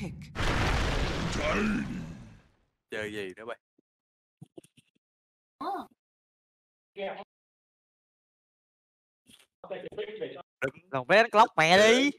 pick. chơi gì nữa bay đấm còn bé lóc mẹ đi.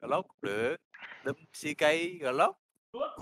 Glock được. Đấm CK Glock.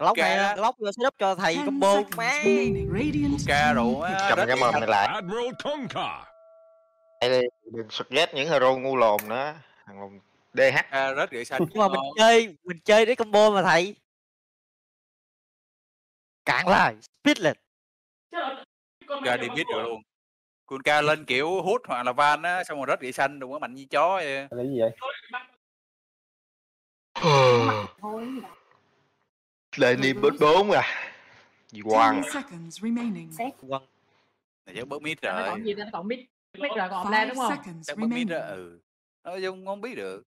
Lóc mẹ lóc vô setup cho thầy combo má team đồ á. cầm cái mồm này lại. Đây đi đừng suggest những hero ngu lồn nữa. Thằng lồn DH à, rớt gậy xanh nhưng mà mình chơi mình chơi để combo mà thầy. Cạn lại speedlet ra đi mid rồi luôn. Kunka lên kiểu hút hoặc là van á xong rồi rớt gậy xanh đừng có mạnh như chó vậy. Là gì vậy? lên đi bớt bốn à. Gì quăng Ten seconds remaining. quăng này chắc bớt nó rồi. còn gì còn mít mít rồi còn Five đúng không? chắc bớt remaining. đó ừ. Nói chung không biết được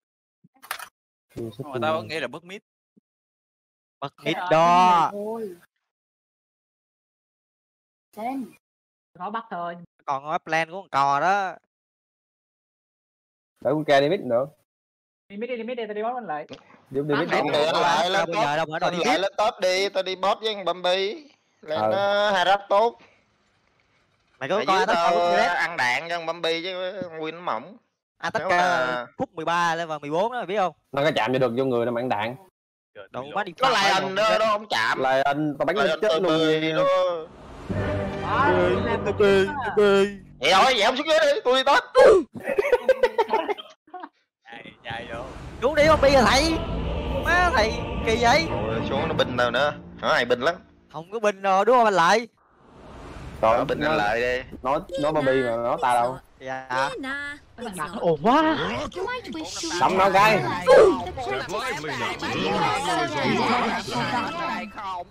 mà tao vẫn nghĩ là bật Thế mid rồi, đó. Sen khó bắt thôi. Còn có plan của con cò đó. Đỡ con ca đi mít nữa. đi mít đi đi mít đi tao đi bóp anh lại. Giúp đi mít nữa. được lại lên bây giờ top đâu đi lại lên top đi tao đi bot với con Bambi. Lên Ờ. uh, hai rap tốt. Mày có coi tao ăn đạn cho con Bambi chứ con Win nó mỏng à tất nếu cả mà- phút 13 lên vào 14 đó biết không? Nó có chạm vô được vô người nó mạng đạn. đâu má đi có lại anh đó đó không? Chạm. Là anh tao bắn lại nó chết luôn. Bê, bê. vậy thôi vậy không xuống dưới đi tôi vô? Xuống đi con bi là thầy. Má thầy kỳ vậy? Ôi, xuống nó binh nào nữa. Nó này binh lắm? Không có bình rồi đúng không anh lại? Rồi nó binh nó anh lại đi. Nó nó Bobby mà nó ta đâu. dạ Đặt nó ồn quá Đấm nó cái. Now.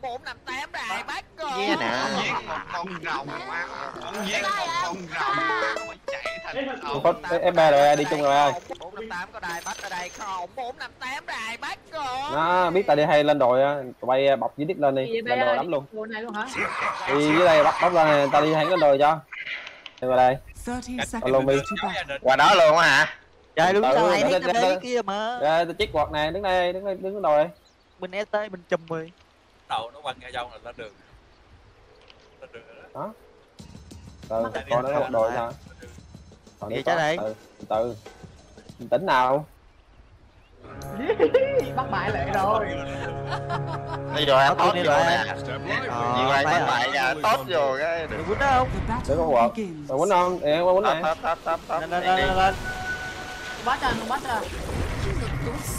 yeah nè Không có F3 rồi đi chung rồi ơi. Nó biết ta đi hay lên đồi á, tụi bay bọc dưới đít lên đi, lên đồi bây lắm luôn. giờ này luôn hả Đi dưới đây bắt bóc lên này, ta đi hay lên đồi cho. Đi vào đây. 30 Alo, Mi. seconds to battle. qua đó luôn á hả trời đúng Ừ, sao để- năm để- đấy kia mà Ra tôi check quạt này, đứng đây, đứng đây, đứng ở đồi. bên ST bên chùm rồi đầu nó quăng ra dâu là lên đường lên đường rồi đó Ừ, còn nó một đồi sao? Còn đi trái đây. từ từ. Tĩnh nào? bắt bại lại rồi đi rồi anh Có tốt rồi. nè. Ờ, ai phải bắt à. lại ra tốt vô cái đừng quýnh đó không Để quạt. begins. Rồi quýnh không? Em qua quýnh này. top top top top lên lên lên lên bắt cho không bắt cho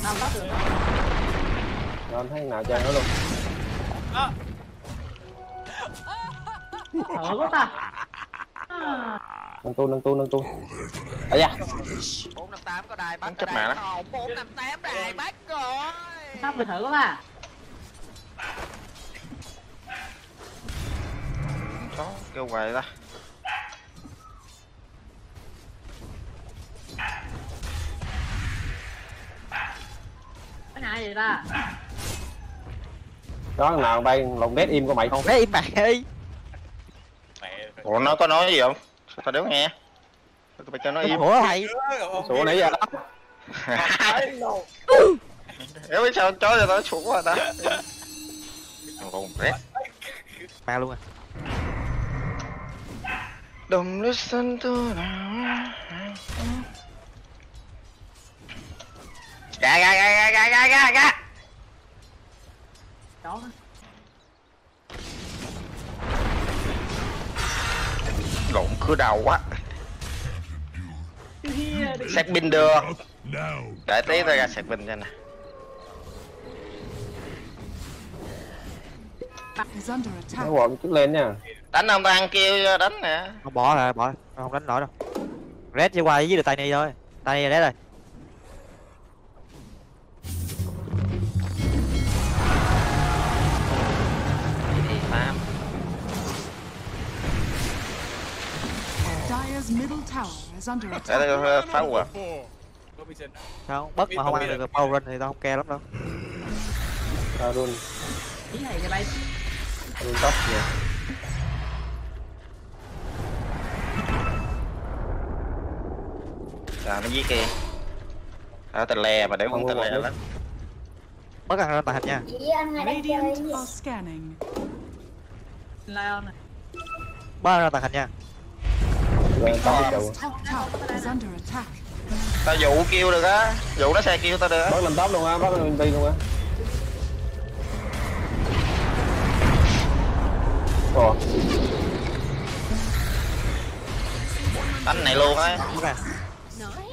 nào bắt được Rồi anh thấy nào chơi nó luôn. thở quá ta Nâng tu, nâng tu, nâng tu. À da. Bắn chết mẹ nó sắp về thở quá ta chó kêu hoài ta. Cái này gì ta? Đó thằng nào bay lồng đét im của mày. còn bé im mẹ đi. Mẹ ủa nó có nói gì không? Sao tao đéo nghe phải cho nó im. Ủa thầy Sủa nãy giờ đó. Nếu biết sao chó cho tao sủa rồi ta còn rét. Ma luôn à. Don't listen to Gà gà gà gà gà gà gà gà. Chó Lộn cứ đầu quá. nó Sạc pin đưa. Đợi tí tao ra sạc pin cho nè. Nó quạt chút lên nha. Đánh không tao ăn kêu cho đánh nè. Không bỏ rồi bỏ không đánh nổi đâu. Red chỉ qua với được tay này thôi. Tay này red rồi middle tower is under attack. tao phá sinh sao không bất mà không ăn được power run thì tao không care lắm đâu. Ra run, ý này cho bay. Run top kìa. Rồi nó giết kia Ở tà lè mà để con tà lè lắm. Bớt ăn lên hình nha. Radiant are scanning. Lion lên tàn hình nha. Rồi tao cái trụ. Tao dụ kêu được á. Dụ nó xe kêu tao được á. Bớt lên top luôn á, bớt lên ulti luôn á. Ồ, đánh này luôn á.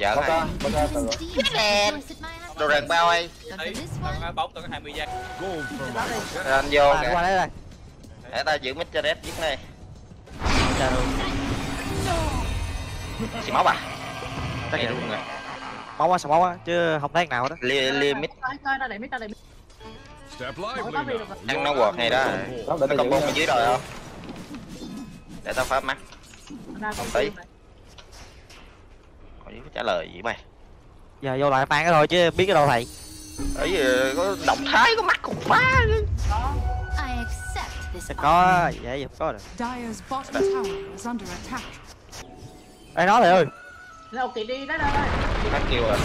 Dạ bớt ra, bớt ra từ đồ ràng bao tao bóng tao có 20 giây. Rồi anh vô kìa. để tao giữ mít cho red giết này rồi. Xì máu à cái này luôn rồi Máu á, sao máu á, chứ không thấy thằng nào đó. Không gì đâu. Ăn nó quật này đó. Nó giữ bên nha. dưới rồi không để tao phá mắt con Tí. này. Hỏi trả lời gì mày Giờ vô lại mang cái thôi chứ biết cái đâu thầy. ấy giờ có động thái có mắt còn phá. Sẽ có, gì không có được. Dire's bottom tower is under attack. Ê nó thầy ơi, một tỷ đi đó đó. mắt kêu à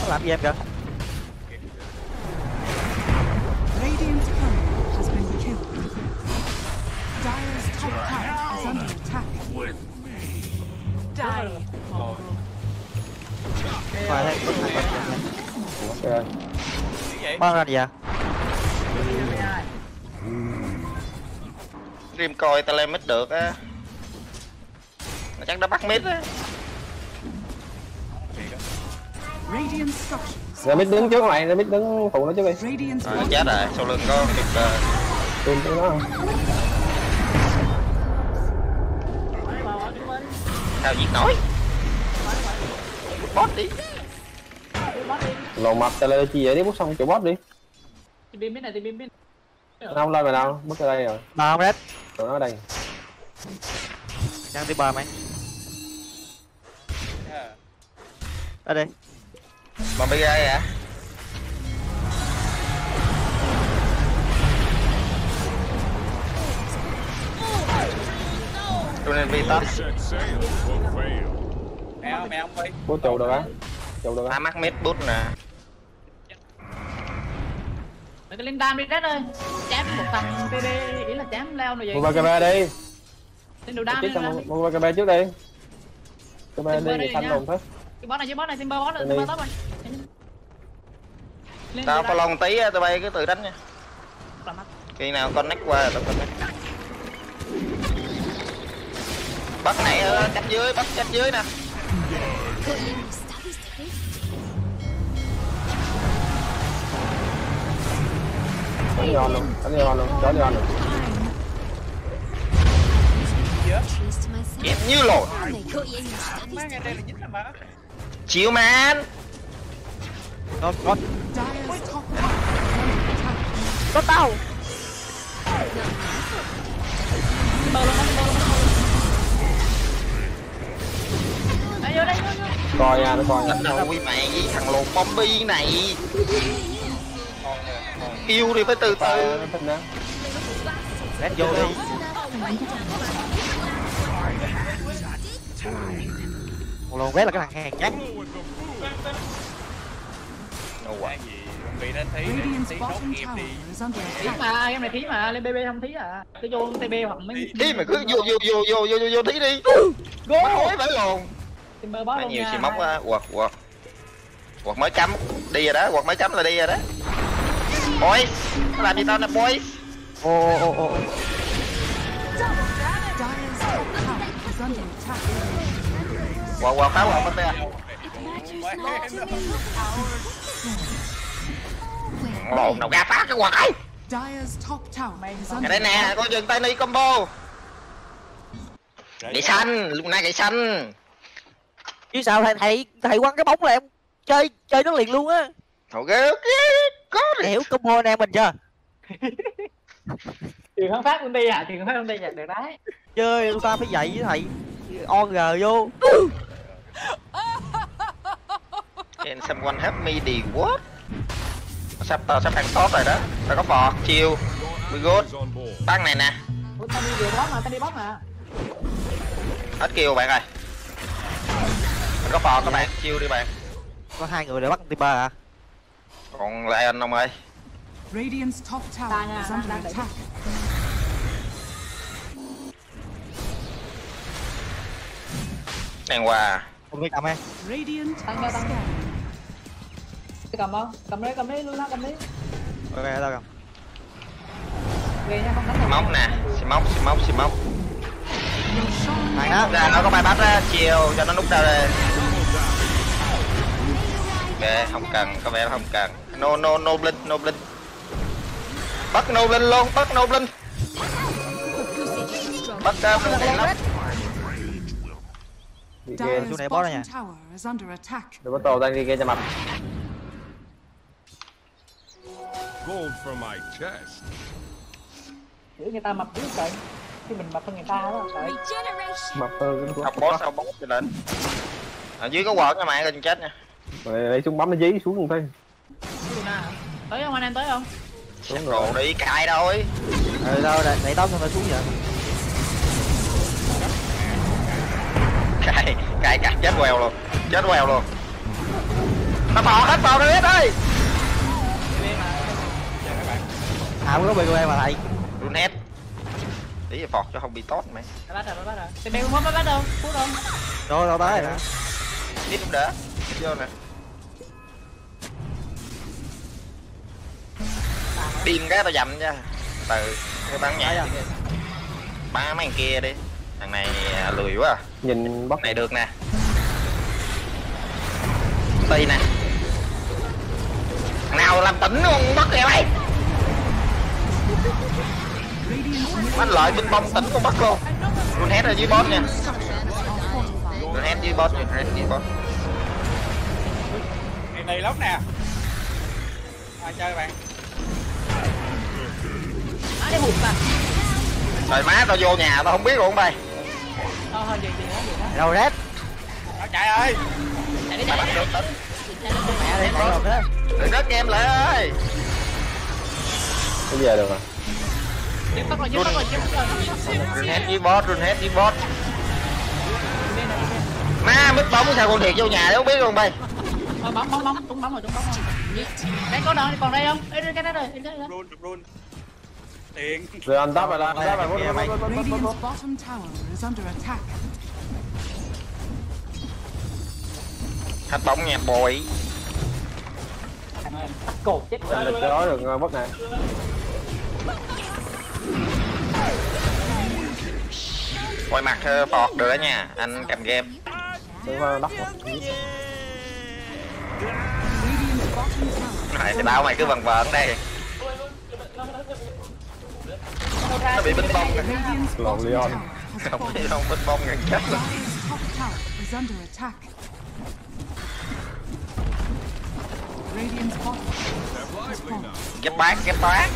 nó làm gì em kìa? Radiant courier has been killed. Dire's top tower is under attack. Die. Qua đây, này. Ok. như vậy Bớt ra gì vậy? Rim coi tao lên mít được á Mà chắc nó bắt mít á. Ra mid đứng trước mày, ra mid đứng phụ nó trước đi. Rồi nó bottom chết rồi, sau lưng có kịp uh, Tìm cho nó. Sao giết nổi Bot đi Đi bot đi. Lồn mặt tao lên chi vậy, đi bút xong chỗ boss đi. Tìm bim mít này tìm bim mít. Nó không lên mày đâu, mất ở đây rồi. Nào Red, Tụi nó ở đây. đang đi bờ mày. Ở đây. Mà bây giờ hả? Set sail or fail. mèo mèo không Bút trụ được á. Trụ được á. phá mắt mít bút nè Mấy cái linh đam đi Red ơi. Chém một thằng TD ý là chém leo này vậy. Mua ba camera đi. Lên đồ đam đi. mua ba camera trước đi. Camera đi, xanh lồn hết. Cái boss này chứ boss này Timber boss này. Timber top rồi. Lên Tao có lòng tí tao bay cứ tự đánh nha. Khi nào connect qua là tao connect Bắt này ờ, cách dưới, bắt cách dưới nè Đánh Leon luôn, đánh Leon luôn, chó Leon luôn. Đó, Timber luôn đó. Đây vô đây vô vô. Coi nha, nó coi nha. Đầu quy mẹ với thằng lột bombi này Kêu đi phải từ từ nó. Red vô đi. Một lần Red là cái thằng hàng nhát. Đâu quá Cái gì? Bị đi. is under Thí mà, game này thí mà, lên BB không thí à. Cứ vô TB hoặc mấy Đi mà cứ vô vô vô vô vô vô vô thí đi Go Hối phải luôn. Timber boss Mấy luôn nhiều xì móc á, quật quật. Quật mới chấm. Đi rồi đó, quật mới chấm là đi rồi đó. Boys Nó làm gì tao nè boys? Ô, ô, ô, ô. Dire's top tower is under attack. Quật quật phá quật bên đây Bồn nào ra phá cái quật ấy under đây nè, coi chừng tay ni combo Gậy xanh, lúc này gậy xanh Chứ sao thầy, thầy, thầy quăng cái bóng là em chơi, chơi nó liền luôn á. Ok ok, có đi Hiểu combo anh em mình chưa? Trường không phát luôn đi à, trường không phát luôn đi à, được đấy. Chơi chúng ta phải dạy với thầy. On g vô. Can someone help me the what? Sắp tao sắp ăn tốt rồi đó Tao có phọt, chiêu We good. Băng này nè Ủa, tao đi điều boss mà, tao đi boss mà. Hết kêu bạn ơi Mình có phọt các bạn, chiêu đi bạn Có hai người để bắt Timber à? Còn lại anh ông ơi Radiant's top tower Ta is under attack. Đàng hòa. không biết cầm em Radiant Tăng are nha, tăng. scanning. cầm không cầm đi cầm đi luôn cầm đi ok tao cầm về nha không đánh Móc nè, xì móc, xì móc, xì móc. Thằng đó Ra nó có bài bắt ra, chiều cho nó nút ra đây. Ok, không cần, có vẻ không cần. No, no, no blink, no blink. Bắt no blink luôn, bắt no blink. Bắt ra, no blink lắm. Đi Dyer's Chỗ này boss đó nha. tower is under attack. đừng có tồ tan đi kia cho mặt Gold from my chest. giữ người ta mập trước trời khi mình mập hơn người ta đó Regeneration. mập hơn cái Học boss, học boss cho lên. Ở dưới có quật nha mày, đừng chết nha. rồi lấy súng bấm nó dí xuống luôn thôi tới không anh em tới không Đồ rồi đi cài thôi. ừ đâu đẩy đẩy tóc xong rồi xuống vậy Cài, cài cài chết quèo luôn. Chết quèo luôn. Nó phò hết rồi hết ơi. à không có bị em mà thầy Run hết. Tí giờ phọt cho không bị tốt mày. bắt rồi bắt rồi thì mày không bắt đâu phút đâu rồi đâu tới rồi Tiếp cũng đỡ. Vô nè. Điên cái tao dầm nha. Từ cái bắn nhảy. Ba mấy thằng kia đi. Thằng này à, lười quá à. nhìn bóc này được nè. Tì nè. Thằng nào làm tỉnh luôn bắt kìa mày. Anh lợi binh bông tỉnh con bắt luôn. Run hết ở dưới boss nha. Run hết dưới boss nha. Run hết dưới boss. Này lắm nè ai chơi bạn à Trời má tao vô nhà tao không biết luôn mày. Thôi thôi gì gì đó gì đó. Đâu rét nó chạy ơi. Chạy đi chạy đi. Được tỉnh. mẹ đi chạy rồi đó. Đừng rớt game lại ơi. bây giờ được rồi bắt rồi Run hết dưới boss, run hết dưới boss. Má mít bóng sao con thiệt vô nhà đấy không biết luôn mày. Thôi bóng bóng bóng tung bóng rồi tung bóng rồi. Đây có đâu còn đây không? Ê, cái đó rồi cái đó. Rồi tiền rồi anh tắp rồi là rồi Radiant's bút bottom tower is under attack. Hết bóng nha boy. tắt cột chết lịch cho nói được ờ, bất này Quay mặt phọt được đó nha. Anh cầm game. đừng có đắp rồi. Tower Này thì tao mày cứ vần vần đây. Bị binh bông. Lộn bottom Leon. Không biết không binh bông gần chết luôn. Ghép bát, ghép fallen.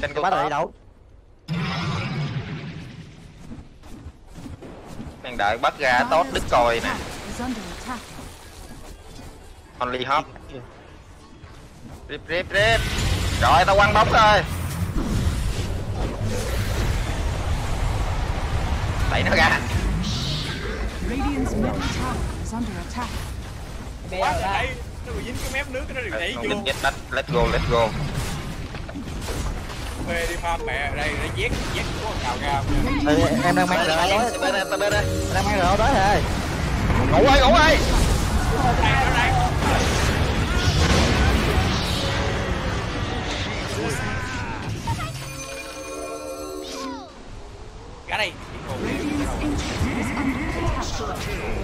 Trên bắt của rồi đi đâu Đang đợi bắt ra tốt đứt còi nè. Only hop. Rip rip rip. Rồi tao quăng bóng rồi. Đẩy nó ra. Radiant's middle tower is under attack. bè quá ra đây nó bị dính cái mép nước cái nó được nhảy vô. Let's go, let's go. về đi farm mẹ đây để dét dét của cào cào Ê, em đang mang đây, bên đây. đang mang rồi tới rồi Ngủ ơi, ngủ ơi. cả đây Ultra kill!